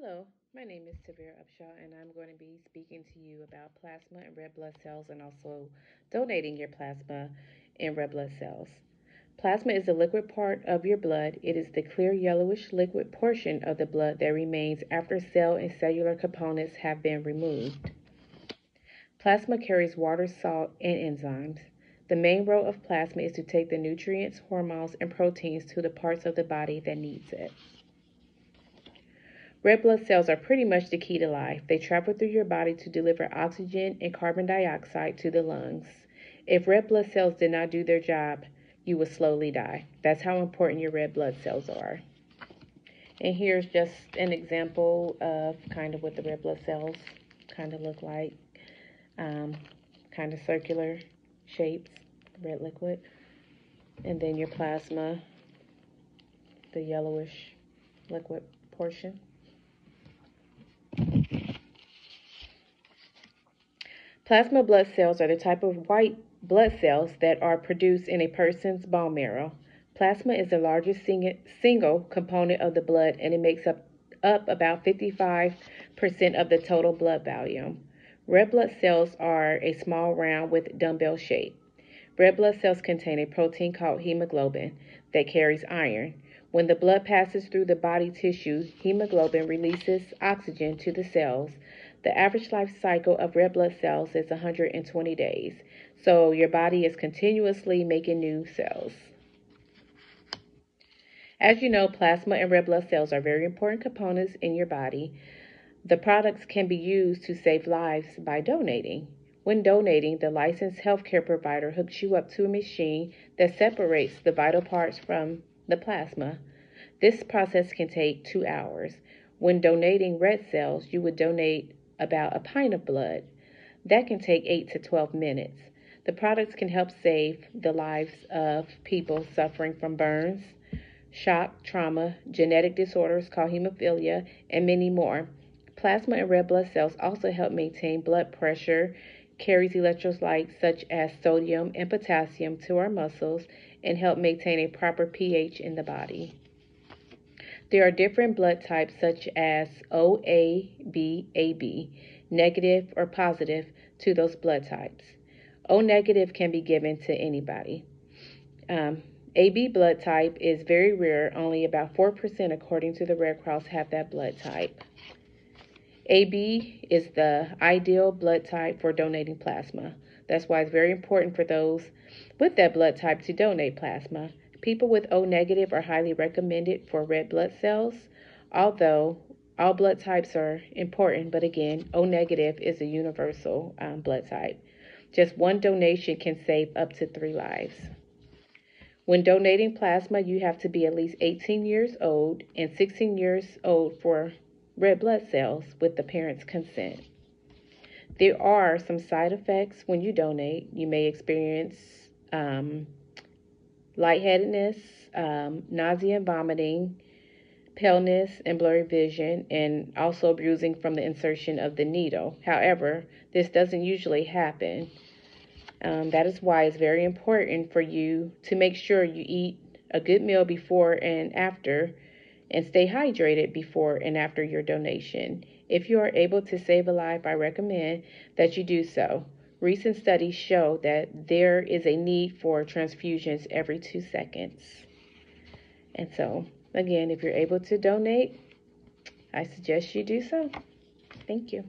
Hello, my name is Tavera Upshaw, and I'm going to be speaking to you about plasma and red blood cells and also donating your plasma and red blood cells. Plasma is the liquid part of your blood. It is the clear yellowish liquid portion of the blood that remains after cell and cellular components have been removed. Plasma carries water, salt, and enzymes. The main role of plasma is to take the nutrients, hormones, and proteins to the parts of the body that needs it. Red blood cells are pretty much the key to life. They travel through your body to deliver oxygen and carbon dioxide to the lungs. If red blood cells did not do their job, you would slowly die. That's how important your red blood cells are. And here's just an example of kind of what the red blood cells kind of look like. Um, kind of circular shapes, red liquid. And then your plasma, the yellowish liquid portion. Plasma blood cells are the type of white blood cells that are produced in a person's bone marrow. Plasma is the largest sing- single component of the blood and it makes up, up about 55% of the total blood volume. Red blood cells are a small round with dumbbell shape. Red blood cells contain a protein called hemoglobin that carries iron. When the blood passes through the body tissue, hemoglobin releases oxygen to the cells, the average life cycle of red blood cells is 120 days, so your body is continuously making new cells. As you know, plasma and red blood cells are very important components in your body. The products can be used to save lives by donating. When donating, the licensed healthcare provider hooks you up to a machine that separates the vital parts from the plasma. This process can take two hours. When donating red cells, you would donate about a pint of blood. That can take 8 to 12 minutes. The products can help save the lives of people suffering from burns, shock, trauma, genetic disorders called hemophilia, and many more. Plasma and red blood cells also help maintain blood pressure, carries electrolytes such as sodium and potassium to our muscles, and help maintain a proper pH in the body. There are different blood types such as O, A, B, AB, negative or positive to those blood types. O negative can be given to anybody. Um, AB blood type is very rare, only about 4% according to the Red Cross have that blood type. AB is the ideal blood type for donating plasma. That's why it's very important for those with that blood type to donate plasma. People with O negative are highly recommended for red blood cells, although all blood types are important, but again, O negative is a universal um, blood type. Just one donation can save up to three lives. When donating plasma, you have to be at least 18 years old and 16 years old for red blood cells with the parent's consent. There are some side effects when you donate. You may experience um, lightheadedness, um, nausea and vomiting, paleness and blurry vision, and also bruising from the insertion of the needle. However, this doesn't usually happen. Um, that is why it's very important for you to make sure you eat a good meal before and after and stay hydrated before and after your donation. If you are able to save a life, I recommend that you do so. Recent studies show that there is a need for transfusions every two seconds. And so, again, if you're able to donate, I suggest you do so. Thank you.